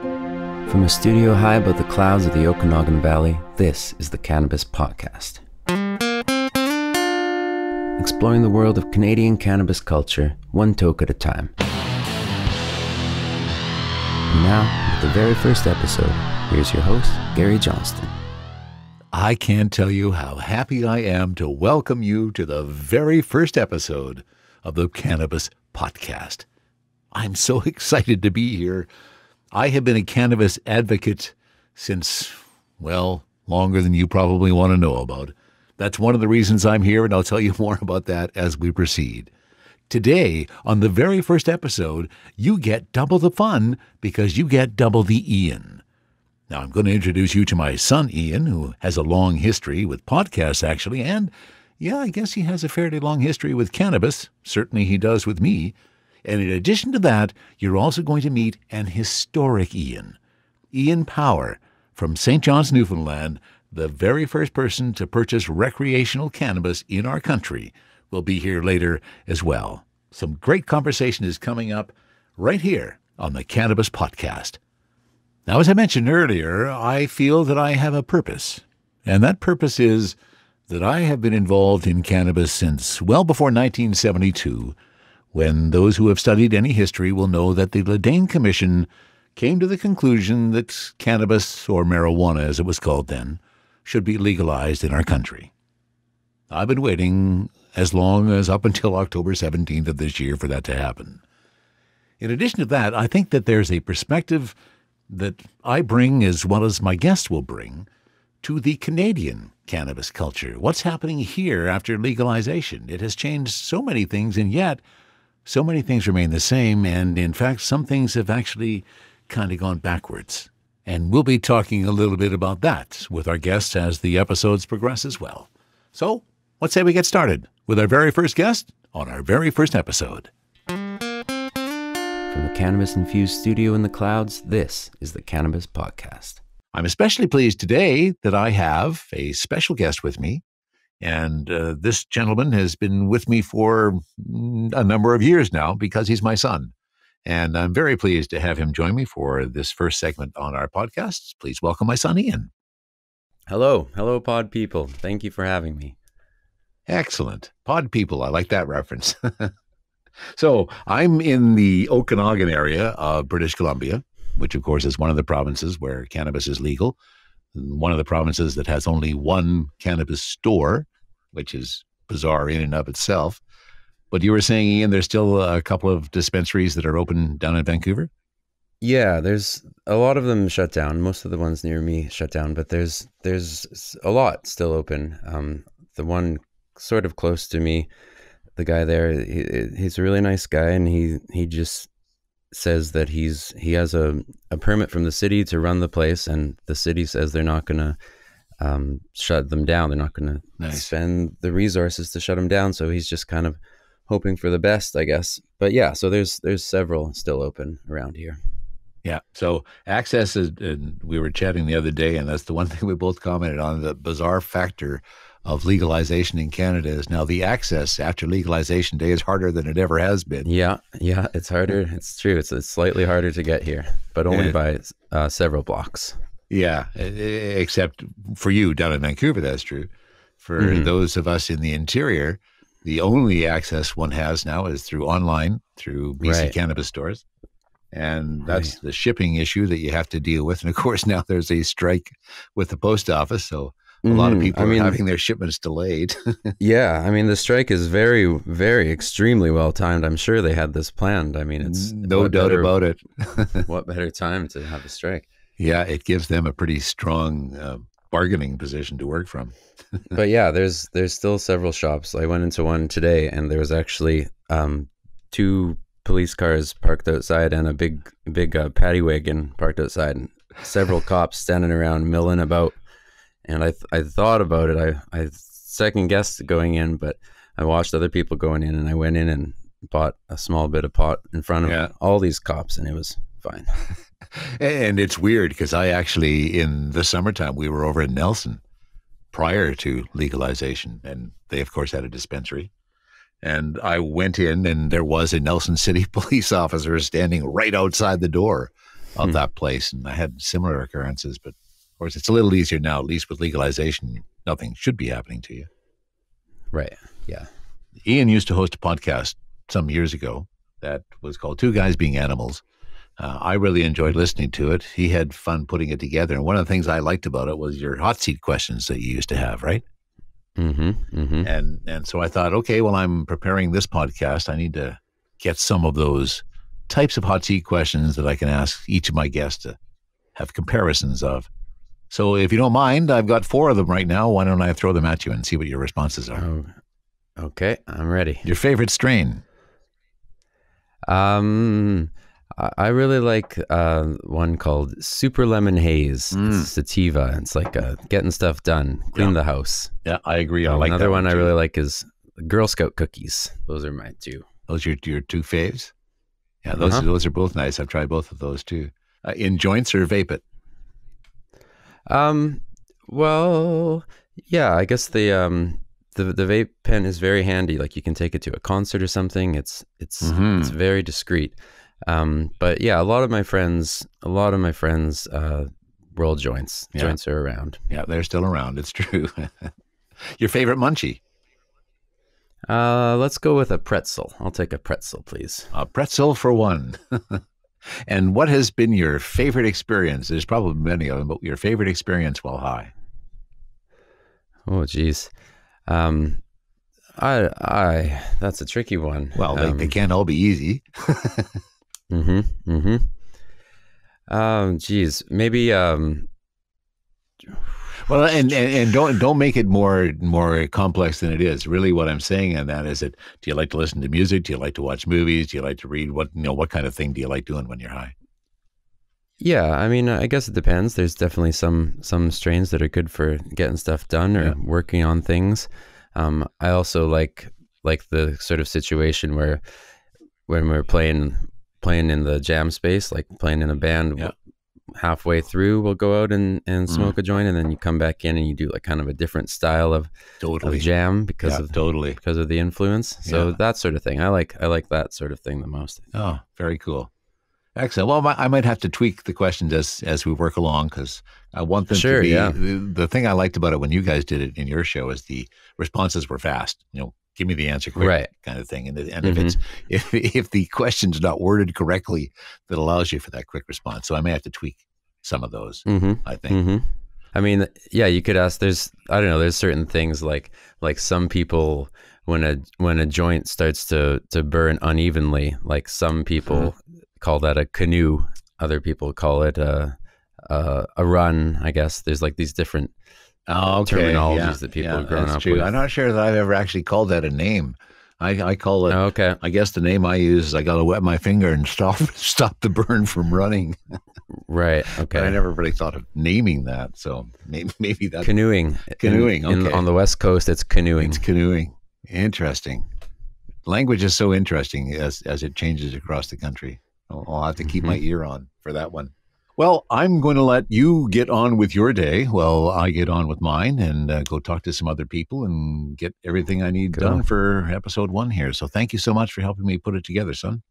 From a studio high above the clouds of the Okanagan Valley, this is the Cannabis Potcast. Exploring the world of Canadian cannabis culture, one toke at a time. And now, with the very first episode, here's your host, Gary Johnston. I can't tell you how happy I am to welcome you to the very first episode of the Cannabis Potcast. I'm so excited to be here. I have been a cannabis advocate since, well, longer than you probably want to know about. That's one of the reasons I'm here, and I'll tell you more about that as we proceed. Today, on the very first episode, you get double the fun because you get double the Ian. Now, I'm going to introduce you to my son, Ian, who has a long history with podcasts, actually, and yeah, I guess he has a fairly long history with cannabis. Certainly he does with me. And in addition to that, you're also going to meet an historic Ian, Ian Power from St. John's, Newfoundland, the very first person to purchase recreational cannabis in our country, will be here later as well. Some great conversation is coming up right here on the Cannabis Potcast. Now, as I mentioned earlier, I feel that I have a purpose, and that purpose is that I have been involved in cannabis since well before 1972 when those who have studied any history will know that the Le Dain Commission came to the conclusion that cannabis, or marijuana as it was called then, should be legalized in our country. I've been waiting as long as up until October 17th of this year for that to happen. In addition to that, I think that there's a perspective that I bring as well as my guest will bring to the Canadian cannabis culture. What's happening here after legalization? It has changed so many things, and yet so many things remain the same, and in fact, some things have actually kind of gone backwards. And we'll be talking a little bit about that with our guests as the episodes progress as well. So, let's say we get started with our very first guest on our very first episode. From the cannabis infused studio in the clouds, this is the Cannabis Potcast. I'm especially pleased today that I have a special guest with me, and uh, this gentleman has been with me for mm, a number of years now because he's my son. And I'm very pleased to have him join me for this first segment on our podcast. Please welcome my son, Ian. Hello. Hello, pod people. Thank you for having me. Excellent. Pod people. I like that reference. so I'm in the Okanagan area of British Columbia, which, of course, is one of the provinces where cannabis is legal. One of the provinces that has only one cannabis store, which is bizarre in and of itself. But you were saying, Ian, there's still a couple of dispensaries that are open down in Vancouver. Yeah, there's a lot of them shut down. Most of the ones near me shut down, but there's there's a lot still open. Um, the one sort of close to me, the guy there, he, he's a really nice guy, and he he just says that he's he has a, a permit from the city to run the place, and the city says they're not gonna um, shut them down. They're not gonna Nice. spend the resources to shut them down. So he's just kind of hoping for the best, I guess. But yeah, so there's there's several still open around here. Yeah. So access is, and we were chatting the other day, and that's the one thing we both commented on the bizarre factor of legalization in Canada is now the access after legalization day is harder than it ever has been. Yeah, yeah, it's harder. It's true. It's, it's slightly harder to get here, but only Yeah. by uh, several blocks. Yeah. Except for you down in Vancouver, that's true. For Mhm. those of us in the interior, the only access one has now is through online, through BC Right. cannabis stores. And that's the shipping issue that you have to deal with. And of course, now there's a strike with the post office. So a lot of Mhm. people I mean, are having their shipments delayed. yeah, I mean, the strike is very, very extremely well timed. I'm sure they had this planned. I mean, it's no doubt better- about it. what better time to have a strike? Yeah, it gives them a pretty strong uh, bargaining position to work from. but yeah, there's there's still several shops. I went into one today, and there was actually um, two police cars parked outside and a big big uh, paddy wagon parked outside, and several cops standing around milling about. And I th- I thought about it. I I second guessed going in, but I watched other people going in, and I went in and bought a small bit of pot in front of Yeah. all these cops, and it was fine. And it's weird because I actually, in the summertime, we were over in Nelson prior to legalization. And they, of course, had a dispensary. And I went in, and there was a Nelson City police officer standing right outside the door. of Hmm. that place, and I had similar occurrences. But course, it's a little easier now. At least with legalization, nothing should be happening to you. Right. Yeah. Ian used to host a podcast some years ago that was called Two Guys Being Animals. Uh, I really enjoyed listening to it. He had fun putting it together. And one of the things I liked about it was your hot seat questions that you used to have, right? Mm-hmm. Mm-hmm. And and so I thought, okay, well, I'm preparing this podcast. I need to get some of those types of hot seat questions that I can ask each of my guests to have comparisons of. So if you don't mind, I've got four of them right now. Why don't I throw them at you and see what your responses are? Oh, okay. I'm ready. Your favorite strain? Um, I really like uh, one called Super Lemon Haze. Mm. It's sativa. It's like uh, getting stuff done, clean Yeah. the house. Yeah, I agree. I like Another that one, I really like is Girl Scout cookies. Those are my two. Those are your, your two faves? Yeah, those Uh-huh. those are both nice. I've tried both of those too. Uh, in joints or vape it? Um, well, yeah, I guess the um the the vape pen is very handy. Like you can take it to a concert or something. It's it's Mhm. it's very discreet. Um, but yeah, a lot of my friends, a lot of my friends, uh, roll joints. Yeah. Joints are around. Yeah, they're still around. It's true. your favorite munchie? Uh, let's go with a pretzel. I'll take a pretzel, please. A pretzel for one. and what has been your favorite experience? There's probably many of them, but your favorite experience while high? Oh, geez. Um, I I that's a tricky one. Well, they, um, they can't all be easy. Mm-hmm. Mm-hmm. Um, geez, maybe um Well, and, and, and don't don't make it more more complex than it is. Really, what I'm saying on that is that do you like to listen to music? Do you like to watch movies? Do you like to read? What you know? What kind of thing do you like doing when you're high? Yeah, I mean, I guess it depends. There's definitely some some strains that are good for getting stuff done or Yeah. working on things. Um, I also like like the sort of situation where when we're playing playing in the jam space, like playing in a band. Yeah. Halfway through, we'll go out and, and Mhm. smoke a joint, and then you come back in and you do like kind of a different style of, Totally. of jam because yeah, of totally. because of the influence. So Yeah. that sort of thing, I like I like that sort of thing the most. Oh, very cool. Excellent. Well, my, I might have to tweak the questions as as we work along because I want them Sure, to be. yeah. The, the thing I liked about it when you guys did it in your show is the responses were fast. You know, give me the answer quick, Right. kind of thing. And and if it's if if the question's not worded correctly, that allows you for that quick response. So I may have to tweak some of those. Mm-hmm. I think. hmm I mean, yeah, you could ask. There's, I don't know. There's certain things like, like some people when a when a joint starts to to burn unevenly, like some people Mm-hmm. call that a canoe. Other people call it a a, a run. I guess there's like these different. Oh, okay. Terminologies yeah, that people yeah, have grown up true. with. I'm not sure that I've ever actually called that a name. I, I call it. Oh, okay, I guess the name I use is I got to wet my finger and stop stop the burn from running. right, But I never really thought of naming that. So maybe, maybe that Canoeing, Canoeing, In, in- okay. on the west coast, it's canoeing. it's canoeing. Interesting. Language is so interesting as as it changes across the country. I'll, I'll have to keep mm-hmm. my ear on for that one. Well, I'm going to let you get on with your day while I get on with mine and uh, go talk to some other people and get everything I need Cool. done for episode one here. So thank you so much for helping me put it together, son.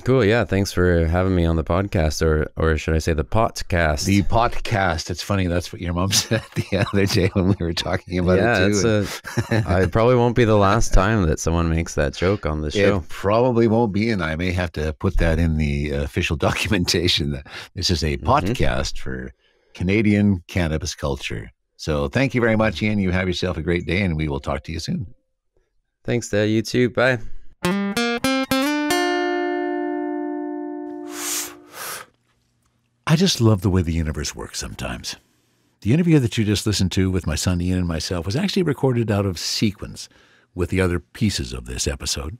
Cool. Yeah. Thanks for having me on the podcast, or or should I say the potcast? The potcast. It's funny. That's what your mom said the other day when we were talking about yeah, it too. it's a. I probably won't be the last time that someone makes that joke on the show. It probably won't be, and I may have to put that in the official documentation. That this is a Mhm. potcast for Canadian cannabis culture. So thank you very much, Ian. You have yourself a great day, and we will talk to you soon. Thanks, Dad. You too. Bye. I just love the way the universe works sometimes. The interview that you just listened to with my son Ian and myself was actually recorded out of sequence with the other pieces of this episode.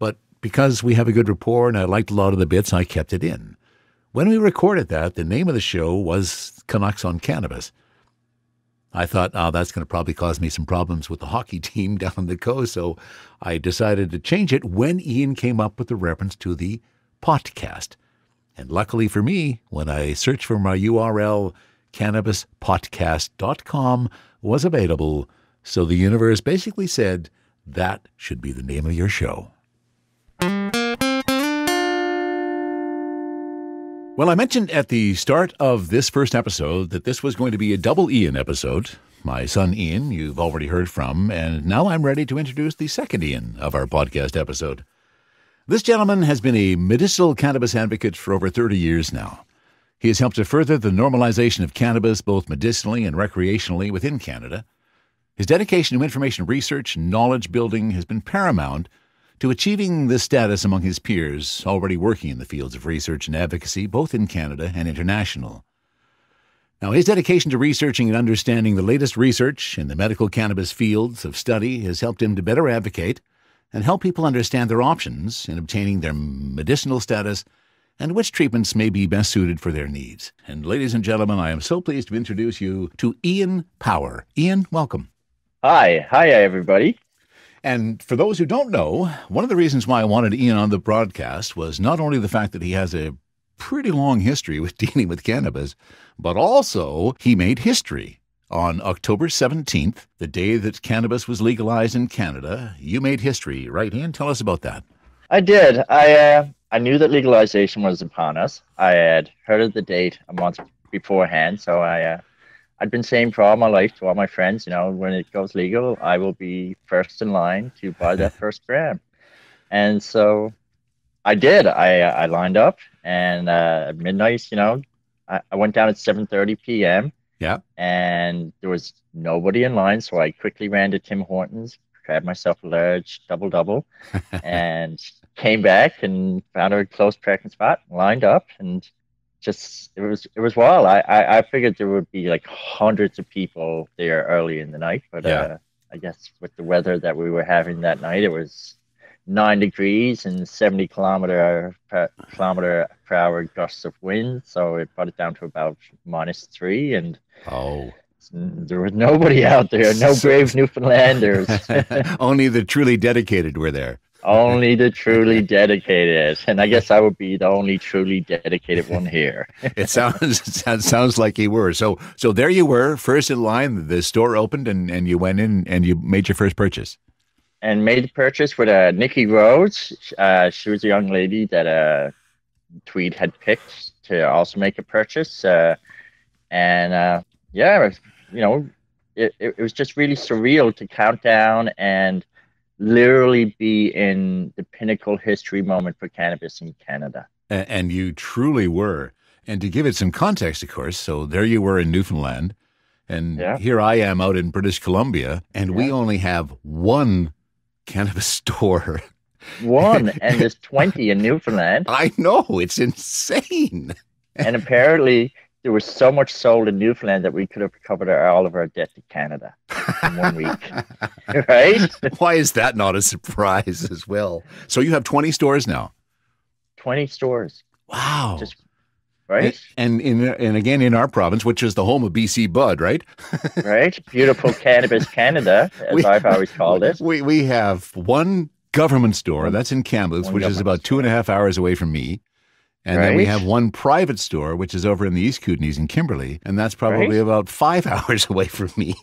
But because we have a good rapport and I liked a lot of the bits, I kept it in. When we recorded that, the name of the show was Canucks on Cannabis. I thought, oh, that's going to probably cause me some problems with the hockey team down the coast. So I decided to change it when Ian came up with the reference to the potcast. And luckily for me, when I searched for my URL, cannabispotcast.com was available. So the universe basically said, that should be the name of your show. Well, I mentioned at the start of this first episode that this was going to be a double Ian episode. My son Ian, you've already heard from, and now I'm ready to introduce the second Ian of our podcast episode. This gentleman has been a medicinal cannabis advocate for over 30 years now. He has helped to further the normalization of cannabis both medicinally and recreationally within Canada. His dedication to information research and knowledge building has been paramount to achieving this status among his peers already working in the fields of research and advocacy, both in Canada and international. Now, his dedication to researching and understanding the latest research in the medical cannabis fields of study has helped him to better advocate and help people understand their options in obtaining their medicinal status and which treatments may be best suited for their needs. And ladies and gentlemen, I am so pleased to introduce you to Ian Power. Ian, welcome. Hi. Hi, everybody. And for those who don't know, one of the reasons why I wanted Ian on the broadcast was not only the fact that he has a pretty long history with dealing with cannabis, but also he made history. On October 17th, the day that cannabis was legalized in Canada, you made history, right, Ian? Tell us about that. I did. I uh, I knew that legalization was upon us. I had heard of the date a month beforehand, so I uh, I'd been saying for all my life to all my friends, you know, when it goes legal, I will be first in line to buy that first gram. And so I did. I I lined up, and uh, at midnight, you know, I, I went down at 7:30 p.m. Yeah. And there was nobody in line, so I quickly ran to Tim Hortons, grabbed myself a large double double, and came back and found a close parking spot, lined up, and just it was it was wild. I, I, I figured there would be like hundreds of people there early in the night, but yeah. uh, I guess with the weather that we were having that night, it was nine degrees and 70 kilometer per, kilometer per hour gusts of wind, so it brought it down to about minus three. And oh, there was nobody out there, no brave Newfoundlanders. Only the truly dedicated were there. only the truly dedicated, and I guess I would be the only truly dedicated one here. it sounds it sounds like you were. So so there you were, first in line. The store opened, and and you went in and you made your first purchase. And made the purchase with uh, Nikki Rhodes. Uh, she was a young lady that uh, Tweed had picked to also make a purchase, uh, and uh, yeah, you know, it, it was just really surreal to count down and literally be in the pinnacle history moment for cannabis in Canada. And, and you truly were. And to give it some context, of course, so there you were in Newfoundland, and yeah. here I am out in British Columbia, and yeah. we only have one cannabis store. One, and there's 20 in Newfoundland. I know, it's insane. and apparently, there was so much sold in Newfoundland that we could have covered our, all of our debt to Canada in one week. right? Why is that not a surprise as well? So you have 20 stores now. 20 stores. Wow. Just right? And in and again in our province, which is the home of BC Bud, right? right. Beautiful cannabis Canada, as we, I've always called it. We we have one government store that's in Kamloops, which is about two and a half hours away from me. And right. then we have one private store, which is over in the East Kootenays in Kimberley, and that's probably right. about five hours away from me.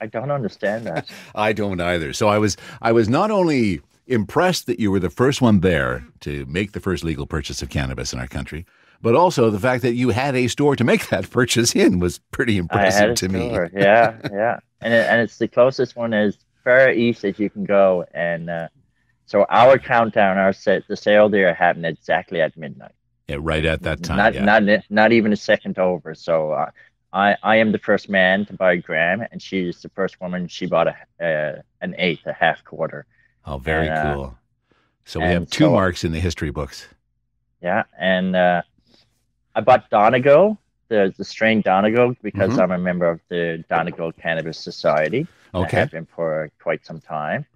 I don't understand that. I don't either. So I was I was not only impressed that you were the first one there to make the first legal purchase of cannabis in our country, but also the fact that you had a store to make that purchase in was pretty impressive to store. me. yeah, yeah, and it, and it's the closest one as far east as you can go, and uh, so our countdown, our set, the sale there happened exactly at midnight. Yeah, right at that time. Not yeah. not not even a second over. So uh, I I am the first man to buy a gram, and she's the first woman. She bought a, an eighth, a half quarter. Oh, very and, uh, cool. So we have two so, marks in the history books. Yeah, and uh, I bought Donegal, the the strain Donegal, because mm-hmm. I'm a member of the Donegal Cannabis Society. Okay. I have been for quite some time,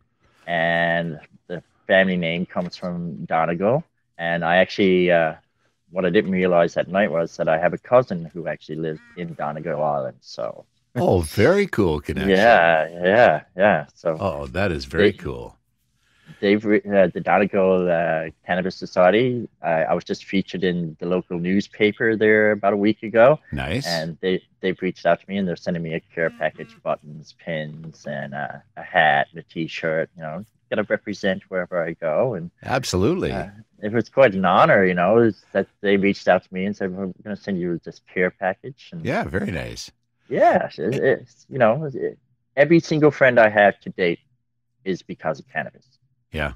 and the family name comes from Donegal. And I actually uh, what I didn't realize that night was that I have a cousin who actually lives in Donegal Island. So. Oh, very cool connection. Yeah, yeah, yeah. So. Oh, that is very they, cool. They've uh, the Donegal uh, Cannabis Society. I was just featured in the local newspaper there about a week ago. Nice. And they they've reached out to me and they're sending me a care package, buttons, pins, and uh, a hat, and a T-shirt. You know, got to represent wherever I go. And absolutely, uh, it was quite an honor. You know, that they reached out to me and said we're going to send you this care package. And yeah, very nice. Yeah, it, it's you know, it, every single friend I have to date is because of cannabis. Yeah,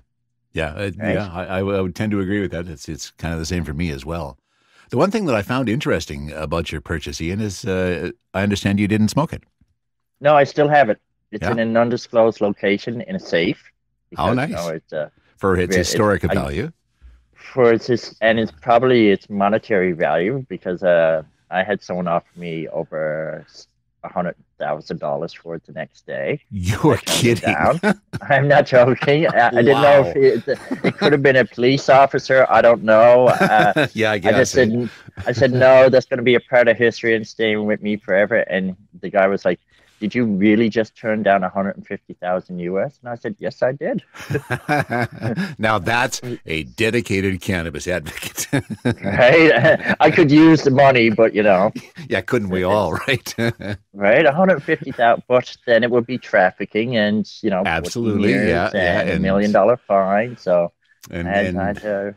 yeah, uh, right? yeah. I, I would tend to agree with that. It's it's kind of the same for me as well. The one thing that I found interesting about your purchase, Ian, is uh, I understand you didn't smoke it. No, I still have it. It's yeah. in an undisclosed location in a safe. Because, oh, nice. You know, it's, uh, for its historic it's, value. I, for its and it's probably its monetary value because uh, I had someone offer me over hundred thousand dollars for it the next day. You're kidding? I'm not joking. I, I didn't know if it, it, could have been a police officer. I don't know. Uh, yeah, I guess. I just said, I said no. That's going to be a part of history and staying with me forever. And the guy was like, did you really just turn down 150,000 US? And I said, yes, I did. now that's a dedicated cannabis advocate. right? I could use the money, but you know. Yeah, couldn't we all, right? right? 150,000, but then it would be trafficking and, you know, absolutely. Yeah, and, yeah, and a million dollar fine. So and, I had, and, I had to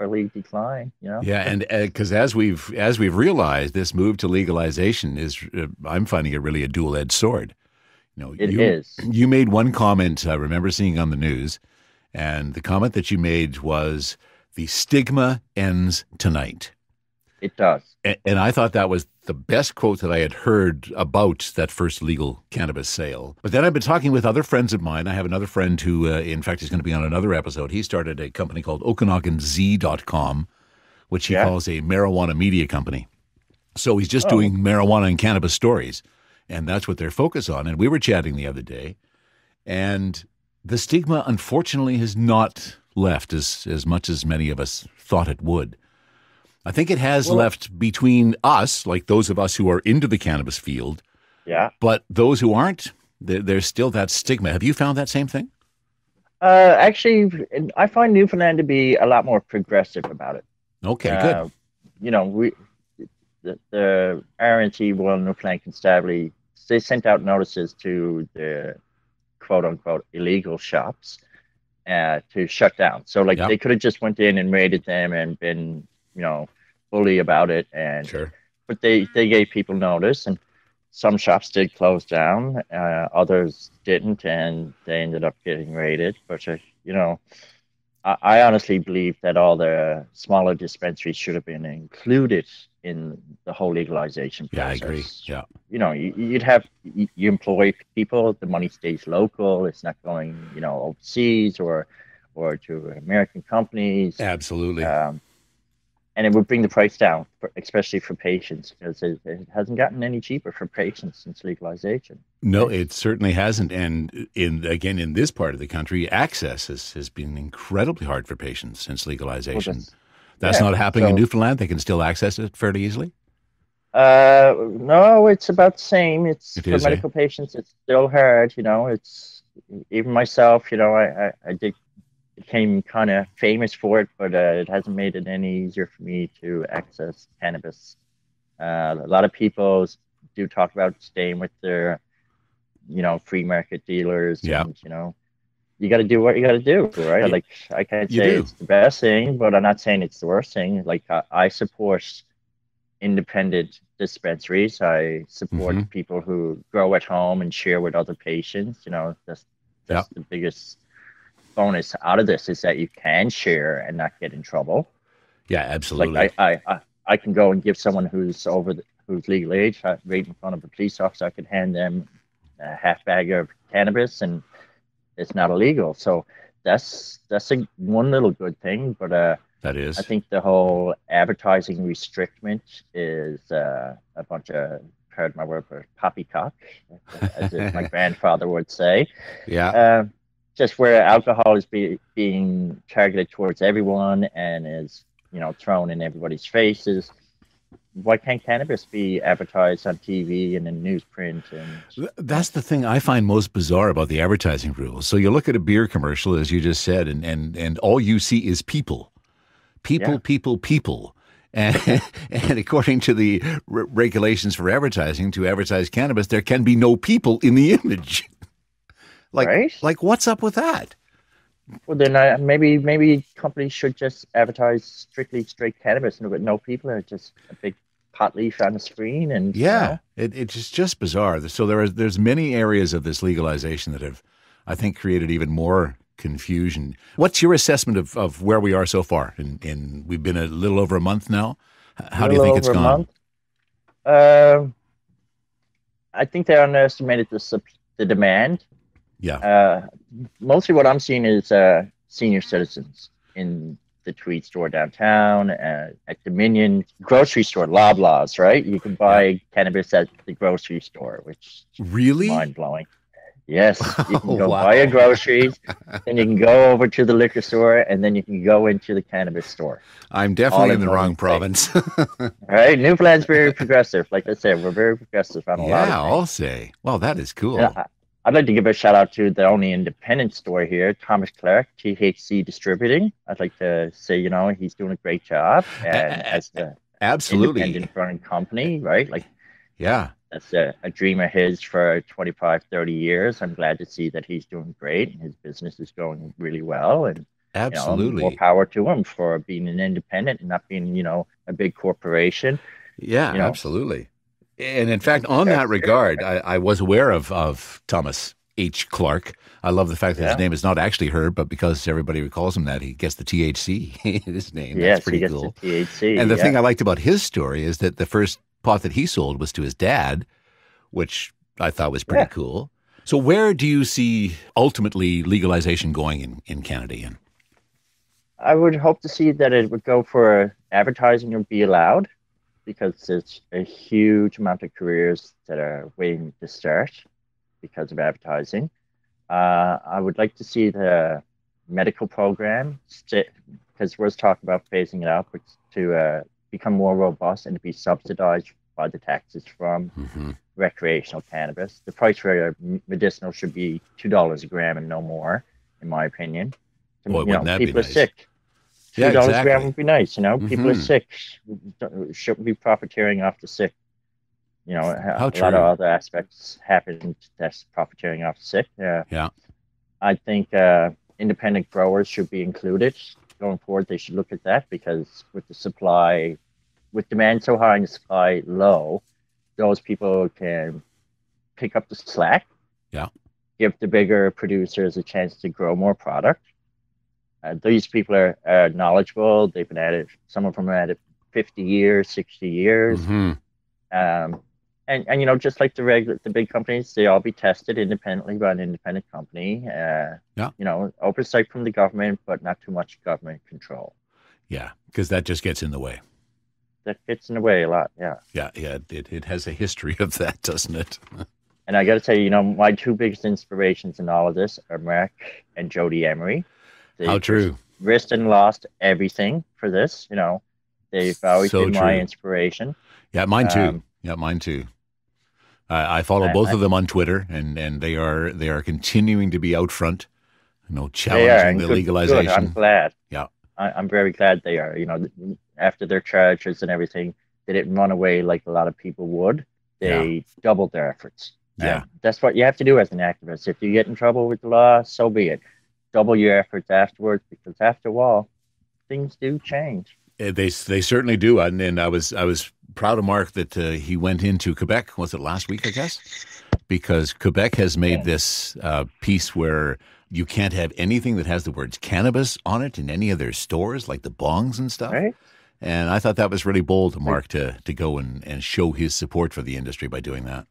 respectfully decline. You know. Yeah, and because uh, as we've as we've realized, this move to legalization is, uh, I'm finding it really a dual edged sword. You know, it you, is. You made one comment I remember seeing on the news, and the comment that you made was, "The stigma ends tonight." It does. And, and I thought that was the best quote that I had heard about that first legal cannabis sale. But then I've been talking with other friends of mine. I have another friend who, uh, in fact, is going to be on another episode. He started a company called OkanaganZ.com, which he yeah. calls a marijuana media company. So he's just oh. doing marijuana and cannabis stories. And that's what they're focused on. And we were chatting the other day. And the stigma, unfortunately, has not left as, as much as many of us thought it would. I think it has well, left between us, like those of us who are into the cannabis field. Yeah. But those who aren't, there's still that stigma. Have you found that same thing? Uh, actually, I find Newfoundland to be a lot more progressive about it. Okay, uh, good. You know, we the, the RNC, well, Newfoundland Constabulary, they sent out notices to the quote unquote illegal shops uh, to shut down. So, like, yep. they could have just went in and raided them and been you know, bully about it. And sure. but they they gave people notice, and some shops did close down, uh, others didn't, and they ended up getting raided. But uh, you know, I, I, honestly believe that all the smaller dispensaries should have been included in the whole legalization process. Yeah, I agree. Yeah, you know, you, would have you, you employ people, the money stays local. It's not going, you know, overseas or or to American companies. Absolutely. Um, and it would bring the price down, especially for patients, because it, it, hasn't gotten any cheaper for patients since legalization. No, it certainly hasn't. And in again, in this part of the country, access has, has been incredibly hard for patients since legalization. Well, that's, that's yeah, not happening so, in Newfoundland. They can still access it fairly easily. Uh, no, it's about the same. It's it for is, medical eh? patients. It's still hard. You know, it's even myself. You know, I I, I did became kind of famous for it, but uh, it hasn't made it any easier for me to access cannabis. Uh, a lot of people do talk about staying with their, you know, free market dealers. Yeah. And, you know, you got to do what you got to do, right? like I can't say it's the best thing, but I'm not saying it's the worst thing. Like I, I support independent dispensaries. I support mm-hmm. people who grow at home and share with other patients. You know, that's that's the biggest bonus out of this is that you can share and not get in trouble. Yeah, absolutely. Like I, I, I can go and give someone who's over the, who's legal age uh, right in front of a police officer. I could hand them a half bag of cannabis, and it's not illegal. So that's that's a one little good thing. But uh, that is, I think the whole advertising restriction is uh, a bunch of heard my word for poppycock, as my grandfather would say. Yeah. Uh, just where alcohol is be, being targeted towards everyone and is you know thrown in everybody's faces why can't cannabis be advertised on TV and in newsprint? And that's the thing I find most bizarre about the advertising rules. So you look at a beer commercial, as you just said, and and and all you see is people, people, Yeah. people, people. And, and according to the r- regulations for advertising, to advertise cannabis, there can be no people in the image. Like, Right? like what's up with that? well, then I, maybe maybe companies should just advertise strictly straight cannabis, and with no people, and just a big pot leaf on the screen, and you Yeah, know, it, it's just bizarre. So there are there's many areas of this legalization that have, I think, created even more confusion. What's your assessment of, of where we are so far? In, in we've been a little over a month now. How do you think it's gone? month. Um, I think they underestimated the the demand. Yeah, Uh, mostly what I'm seeing is uh, senior citizens in the Tweed store downtown, uh, at Dominion grocery store, Loblaws, right? You can buy cannabis at the grocery store, which really? mind blowing. Yes, you can go wow. buy your groceries, then you can go over to the liquor store, and then you can go into the cannabis store. I'm definitely all in the wrong one province. All right, Newfoundland's very progressive. Like I said, we're very progressive on a lot yeah. I'll say. Well, that is cool. Yeah, I'd like to give a shout out to the only independent store here, Thomas Clark, THC Distributing. I'd like to say, you know, he's doing a great job. And as the Absolutely. independent run company, right? Like Yeah. that's a, a dream of his for 25, 30 years. I'm glad to see that he's doing great and his business is going really well. And you know, Absolutely. more power to him for being an independent and not being, you know, a big corporation. Yeah, you know? absolutely. And in fact, on that regard, I, I was aware of, of Thomas H. Clark. I love the fact that his name is not actually Herb, but because everybody calls him that, he gets the THC in his name. yes, That's pretty he gets cool. the THC. And the yeah. thing I liked about his story is that the first pot that he sold was to his dad, which I thought was pretty Yeah. cool. So, where do you see ultimately legalization going in, in Canada? Ian? I would hope to see that it would go for advertising or be allowed because it's a huge amount of careers that are waiting to start because of advertising. Uh, I would like to see the medical program because we're talking about phasing it out, to uh, become more robust and to be subsidized by the taxes from Mm-hmm. recreational cannabis. The price for medicinal should be two dollars a gram and no more, in my opinion. Boy, you wouldn't know, people nice? are sick. Two Yeah, dollars a gram exactly. would be nice. You know, people are sick. Shouldn't be profiteering off the sick. You know, a How lot of other aspects happen that's profiteering off the sick. Yeah. Yeah. I think uh, independent growers should be included going forward. They should look at that because with the supply, with demand so high and supply low, those people can pick up the slack. Yeah. Give the bigger producers a chance to grow more product. Uh, these people are, are knowledgeable. They've been at it. Some of them are at it 50 years, 60 years. Mhm. Um, and, and you know, just like the regular, the big companies, they all be tested independently by an independent company. Uh, Yeah. You know, oversight from the government, but not too much government control. Yeah, because that just gets in the way. That gets in the way a lot. Yeah. Yeah, yeah, it, it has a history of that, doesn't it? And I got to tell you, you know, my two biggest inspirations in all of this are Mark and Jodie Emery. They How true. Risked and lost everything for this. You know, they've always So been my inspiration. Yeah, mine too. Um, yeah, mine too. I, I follow I- both I- of them on Twitter, and, and they are they are continuing to be out front, you know, challenging the good- legalization. Good. I'm glad. Yeah. I, I'm very glad they are. You know, after their charges and everything, they didn't run away like a lot of people would. They doubled their efforts. Yeah. And that's what you have to do as an activist. If you get in trouble with the law, so be it. Double your efforts afterwards, because after all, things do change. Uh, They they certainly do, and, and I was I was proud of Mark that uh, he went into Quebec. Was it last week? I guess because Quebec has made Yeah. this uh, piece where you can't have anything that has the words cannabis on it in any of their stores, like the bongs and stuff. Right? And I thought that was really bold of Mark to to go and, and show his support for the industry by doing that.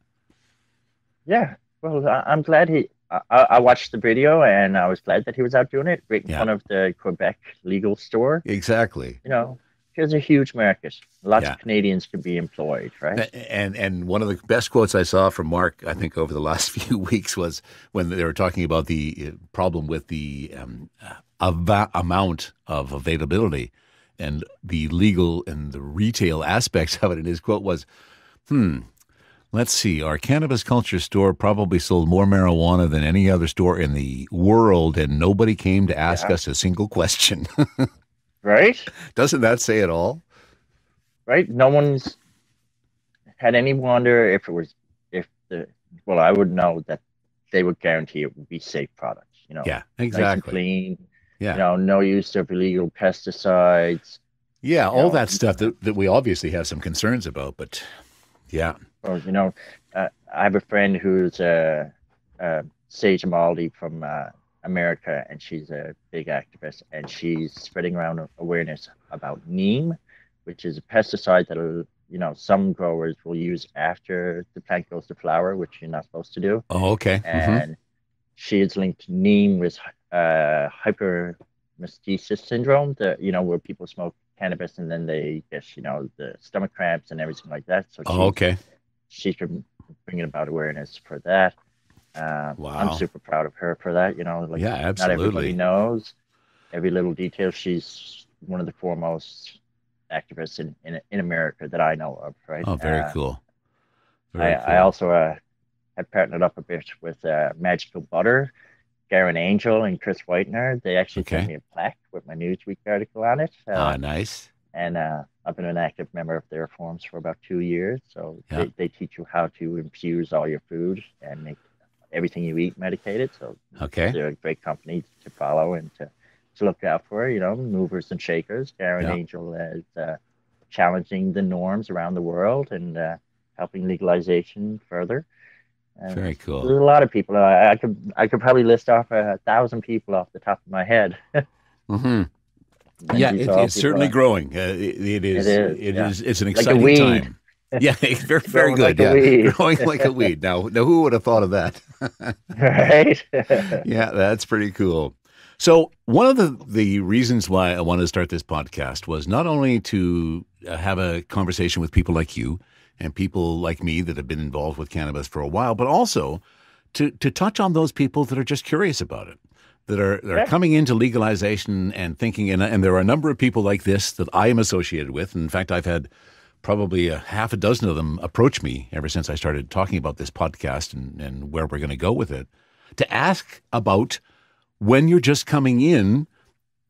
Yeah. Well, I'm glad he. I, I watched the video and I was glad that he was out doing it right in Yeah. front of the Quebec legal store. Exactly. You know, here's a huge market. Lots Yeah. of Canadians could be employed, right? And and one of the best quotes I saw from Mark, I think over the last few weeks, was when they were talking about the uh, problem with the um, ava- amount of availability, and the legal and the retail aspects of it. And his quote was, "Hmm, let's see. Our cannabis culture store probably sold more marijuana than any other store in the world, and nobody came to ask Yeah. us a single question." Right? Doesn't that say it all? Right? No one's had any wonder if it was if the well, I would know that they would guarantee it would be safe products. You know, Yeah, nice and exactly. clean. Yeah. You know, no use of illegal pesticides. Yeah, all know, that stuff that, that we obviously have some concerns about, but yeah. Or you know, uh, I have a friend who's a, uh Sage Amaldi from uh, America, and she's a big activist, and she's spreading around awareness about neem, which is a pesticide that you know some growers will use after the plant goes to flower, which you're not supposed to do. Oh, okay. Mhm. And she is linked neem with uh, syndrome, the you know where people smoke cannabis and then they get you know the stomach cramps and everything like that. So Oh, okay. She's been bringing about awareness for that. Um, Wow. I'm super proud of her for that. You know, like Yeah, not everybody knows every little detail. She's one of the foremost activists in, in, in America that I know of. Right. Oh, very Uh, cool. I, Very I also uh, have partnered up a bit with uh, Magical Butter, Garyn Angel, and Chris Whitener. They actually Okay. sent me a plaque with my Newsweek article on it. Uh, ah, nice. and uh, I've been an active member of their forums for about two years. So Yeah. they, they teach you how to infuse all your food and make everything you eat medicated. So Okay. they're a great company to follow and to, to look out for, you know, movers and shakers. Darren Yeah. Angel is uh, challenging the norms around the world and uh, helping legalization further. And Very There's cool. a lot of people. I, I could I could probably list off a thousand people off the top of my head. hmm And Yeah, it, it's certainly growing. Uh, it, it is. is, It yeah. is. It's an exciting weed. time. Yeah, very, very good. like yeah, growing like a weed. Now, now, who would have thought of that? right? yeah, that's pretty cool. So one of the the reasons why I wanted to start this podcast was not only to uh, have a conversation with people like you and people like me that have been involved with cannabis for a while, but also to to touch on those people that are just curious about it, that are that are coming into legalization and thinking, and and there are a number of people like this that I am associated with. In fact, I've had probably a half a dozen of them approach me ever since I started talking about this podcast and, and where we're going to go with it to ask about when you're just coming in,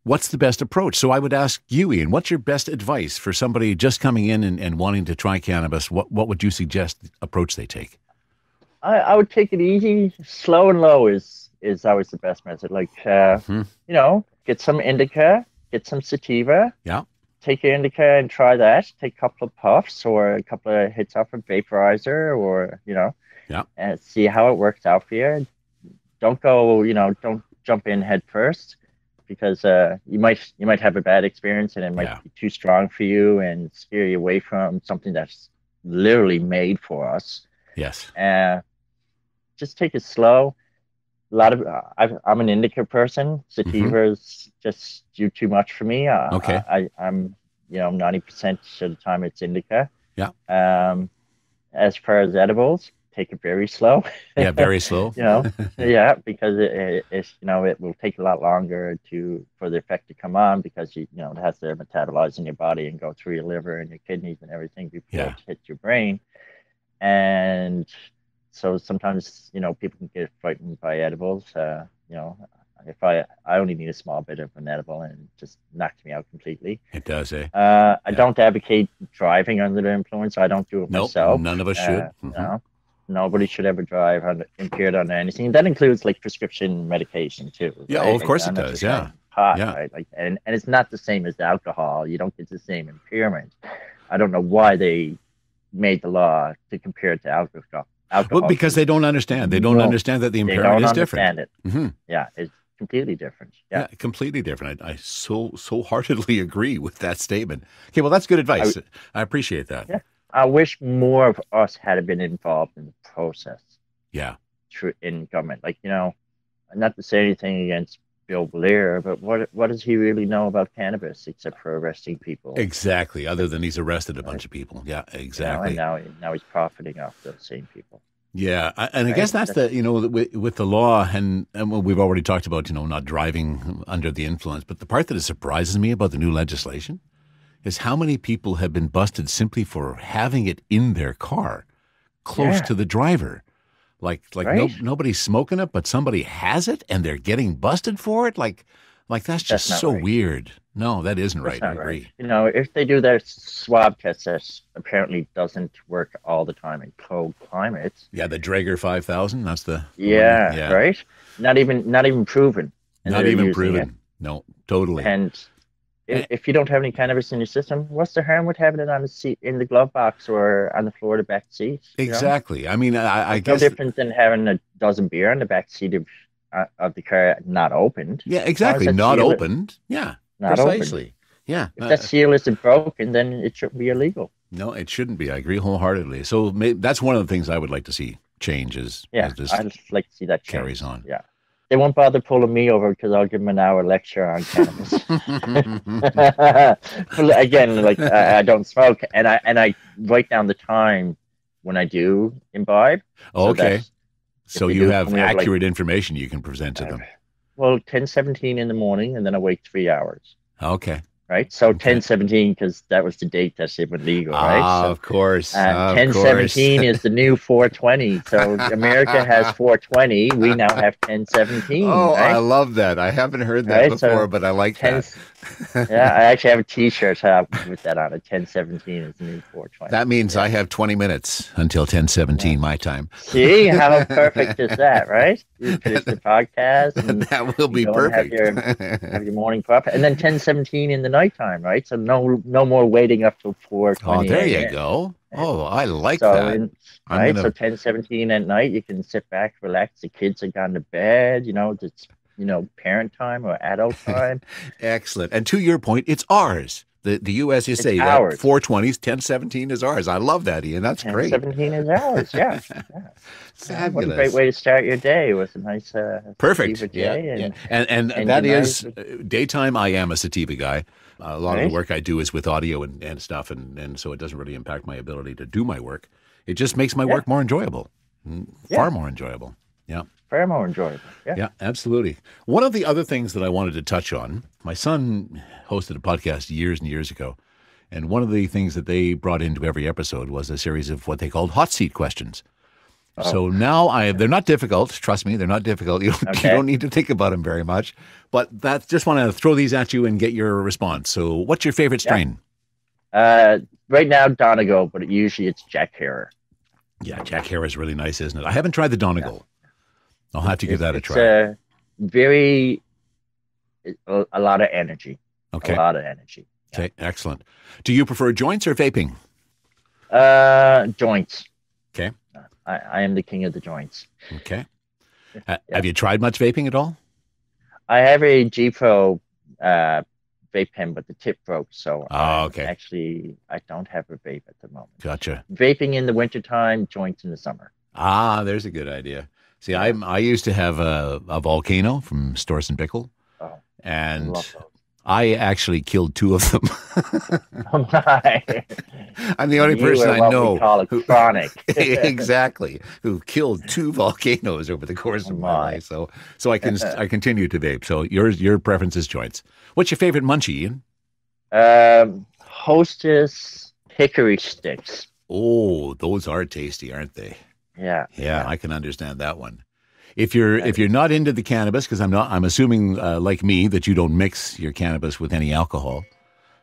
what's the best approach? So I would ask you, Ian, what's your best advice for somebody just coming in and, and wanting to try cannabis? What, what would you suggest the approach they take? I, I would take it easy. Slow and low is is always the best method. Like uh, Mhm. you know, get some indica, get some sativa. Yeah. Take your indica and try that. Take a couple of puffs or a couple of hits off a vaporizer, or you know, Yeah. and see how it works out for you. Don't go, you know, don't jump in head first because uh, you might you might have a bad experience and it might Yeah. be too strong for you and steer you away from something that's literally made for us. Yes. Uh, just take it slow. A lot of uh, I've, I'm an indica person. Sativas just do too much for me. Uh, Mm-hmm. Okay. I, I, I'm you know 90 percent of the time it's indica. Yeah. Um, as far as edibles, take it very slow. Yeah, very slow. You know, yeah, because it, it, it's you know it will take a lot longer to for the effect to come on because you you know it has to metabolize in your body and go through your liver and your kidneys and everything before Yeah. it hits your brain, and so sometimes you know people can get frightened by edibles. Uh, you know, if I I only need a small bit of an edible and it just knocks me out completely. It does, eh? Uh, I Yeah. don't advocate driving under the influence. I don't do it Nope, myself. none of us Uh, should. you Mhm. know, nobody should ever drive under, impaired under anything. That includes like prescription medication too. Yeah, right? oh, of Like, course it does, yeah. Pot, Yeah. right? Like, and and it's not the same as alcohol. You don't get the same impairment. I don't know why they made the law to compare it to alcohol. Alcohol Well, because they don't understand. They don't No, understand that the impairment is different. understand it. Mhm. Yeah, it's completely different. Yeah. Yeah. completely different. I, I so so heartedly agree with that statement. Okay, well, that's good advice. I, appreciate that. Yeah. I wish more of us had been involved in the process. Yeah. in government. Like, you know, not to say anything against Bill Blair, but what what does he really know about cannabis except for arresting people? Exactly. Other than he's arrested a bunch of people. Yeah, You know, exactly. and now now he's profiting off those same people. Yeah, I- and I guess that's the you know with, with the law, and, and we've already talked about you know not driving under the influence. But the part that surprises me about the new legislation is how many people have been busted simply for having it in their car, close Yeah. to the driver. Like, like no, nobody's smoking it, but somebody has it and they're getting busted for it. Like, like that's just That's so right. weird. No, that isn't right. I agree. right. You know, if they do their swab test, that apparently doesn't work all the time in cold climates. Yeah, the Drager five thousand. That's the Yeah, yeah. right. Not even not even proven. Not even proven. it. No, totally. And. If, if you don't have any cannabis in your system, what's the harm with having it on the seat, in the glove box, or on the floor of the back seat? you know? exactly. I mean, I, I It's no guess. different than having a dozen beer on the back seat of uh, of the car not opened. Yeah, exactly. Not it? opened. Yeah, Not opened. precisely. Yeah. If Uh, that seal isn't broken, then it shouldn't be illegal. no, it shouldn't be. I agree wholeheartedly. So may, that's one of the things I would like to see change as, Yeah, as this I'd like to see that change. carries on. Yeah. They won't bother pulling me over because I'll give them an hour lecture on cannabis. Again, like I, I don't smoke, and I and I write down the time when I do imbibe. so okay. that's- So you do have here, like- accurate information you can present to them. Well, ten seventeen in the morning, and then I wait three hours. Okay. Right, so Okay. ten seventeen because that was the date that it was legal, right? Ah, So- of course. And of ten course. seventeen is the new four twenty. So America has four twenty. We now have ten seventeen. Oh, I love that. I haven't heard that Right, so before, but I like 10, that. yeah, I actually have a T-shirt with that on it. Ten seventeen is new four twenty. That means I have 20 minutes until 1017 my time. See how perfect is that, right? You finish the podcast and that will be and have perfect. have your morning puff, and then ten seventeen in the nighttime, right? So no no more waiting up till oh there you go. Oh, I like So that. in, right, gonna- so ten seventeen at night, you can sit back, relax. The kids are gone to bed. You know, it's you know parent time or adult time. Excellent. And to your point, it's ours. The the US you It's say ours. that 420s, 1017 is ours. I love that, Ian. That's Ten great. seventeen is ours. Yeah. yeah. What a great way to start your day with a nice uh, Perfect. Yeah, day yeah. and- And and, and that is uh, daytime. I am a sativa guy. a lot of the work I do is with audio and, and stuff, and, and so it doesn't really impact my ability to do my work. It just makes my Yeah. work more enjoyable, Mm, far more enjoyable. Yeah. Far more enjoyable. Yeah. Yeah, absolutely. One of the other things that I wanted to touch on, my son hosted a podcast years and years ago, and one of the things that they brought into every episode was a series of what they called hot seat questions. So now I they're not difficult, trust me, they're not difficult. You don't, you don't need to think about them very much. But that's just want to throw these at you and get your response. So what's your favorite Yeah. strain? Uh, right now, Donegal, but usually it's Jack Herer. Yeah, Jack Herer is really nice, isn't it? I haven't tried the Donegal. I'll have to give that a it's, try. Uh, very, a, a lot of energy. okay. A lot of energy. Okay, excellent. Do you prefer joints or vaping? Uh, joints. Okay. I, I am the king of the joints. Okay. Yeah. Have you tried much vaping at all? I have a G Pro uh, vape pen, but the tip broke, so Oh, I'm okay. actually I don't have a vape at the moment. Gotcha. Vaping in the wintertime, joints in the summer. Ah, there's a good idea. See, I I used to have a, a volcano from Storz and Bickel, Oh, and. I actually killed two of them. Oh my! I'm the only You person I know who- chronic. exactly who killed two volcanoes over the course of Oh, my my. life. So so I can I continue to vape. So yours your preference is joints. What's your favorite munchie, Ian? um, Hostess hickory sticks. Oh, those are tasty, aren't they? Yeah. Yeah, I can understand that one. If you're if you're not into the cannabis, because I'm not, I'm assuming uh, like me that you don't mix your cannabis with any alcohol.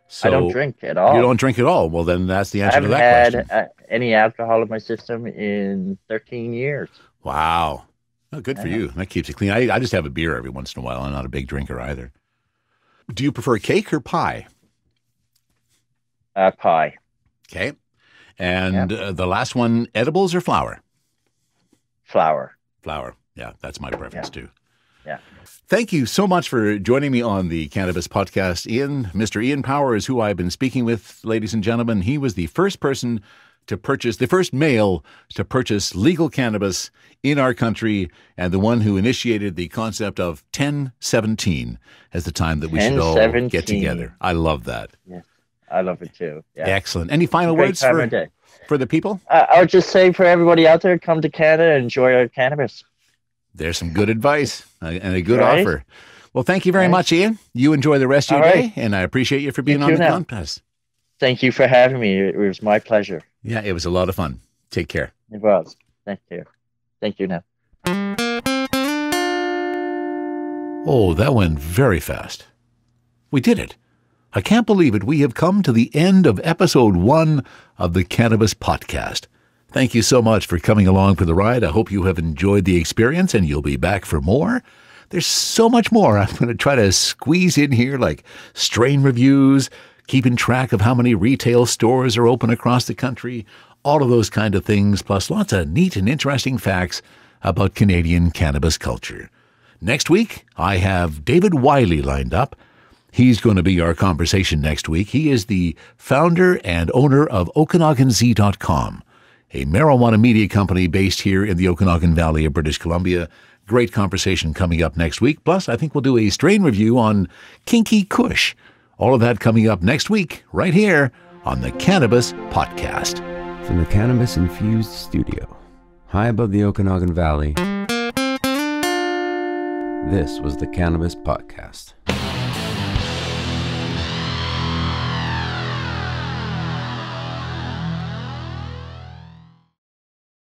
So I don't drink at all. You don't drink at all. Well, then that's the answer to haven't that had question. uh, any alcohol in my system in 13 years. Wow. Oh, good for Yeah. you. That keeps it clean. I, I just have a beer every once in a while. I'm not a big drinker either. Do you prefer cake or pie? Uh, pie. Okay. And uh, the last one, edibles or flour? Flour. Flour. Yeah, that's my preference too. Yeah. Thank you so much for joining me on the Cannabis Potcast. Ian, Mr. Ian Power is who I've been speaking with, ladies and gentlemen. He was the first person to purchase, the first male to purchase legal cannabis in our country, and the one who initiated the concept of 1017 as the time that we should all get together. I love that. I love it too. Yeah. Excellent. Any final words for, day. For the people? Uh, I would just say for everybody out there, come to Canada and enjoy our cannabis. There's some good advice uh, and a good Right. offer. Well, thank you very Right. much, Ian. You enjoy the rest of your day, and I appreciate you for being You on the now. contest. Thank you for having me. It was my pleasure. Yeah, it was a lot of fun. Take care. It was. Thank you. Thank you now. Oh, that went very fast. We did it. I can't believe it. We have come to the end of episode one of the Cannabis Potcast. Thank you so much for coming along for the ride. I hope you have enjoyed the experience and you'll be back for more. There's so much more I'm going to try to squeeze in here, like strain reviews, keeping track of how many retail stores are open across the country, all of those kind of things, plus lots of neat and interesting facts about Canadian cannabis culture. Next week, I have David Wiley lined up. He's going to be our conversation next week. He is the founder and owner of OkanaganZ.com, a marijuana media company based here in the Okanagan Valley of British Columbia. Great conversation coming up next week. Plus, I think we'll do a strain review on Kinky Kush. All of that coming up next week, right here on the Cannabis Potcast. From the Cannabis Infused Studio, high above the Okanagan Valley, this was the Cannabis Potcast.